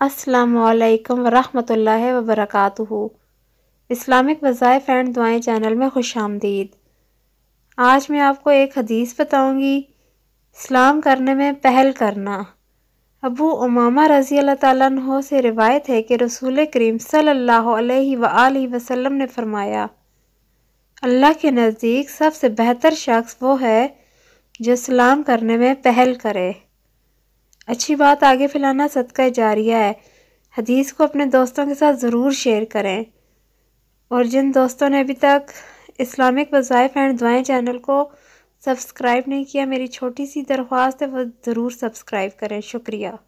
अस्सलाम वालेकुम वरहमतुल्लाहि वबरकातुहू। इस्लामिक वज़ाइफ एंड दुआएँ चैनल में खुश आमदीद। आज मैं आपको एक हदीस बताऊँगी, इस्लाम करने में पहल करना। अबू उमामा रज़ी अल्लाह तहो से रिवायत है कि रसूल करीम सल्लल्लाहु अलैहि वसल्लम ने फरमाया, अल्लाह के नज़दीक सबसे बेहतर शख्स वो है जो सलाम करने में पहल करे। अच्छी बात आगे फैलाना सदका जारिया है। हदीस को अपने दोस्तों के साथ ज़रूर शेयर करें। और जिन दोस्तों ने अभी तक इस्लामिक वज़ाइफ एंड दुआएँ चैनल को सब्सक्राइब नहीं किया, मेरी छोटी सी दरख्वास्त है, वो ज़रूर सब्सक्राइब करें। शुक्रिया।